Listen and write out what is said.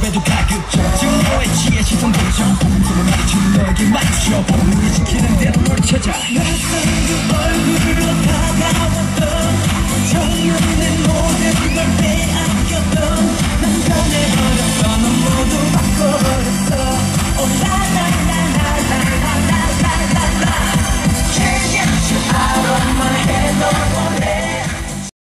pé do crack.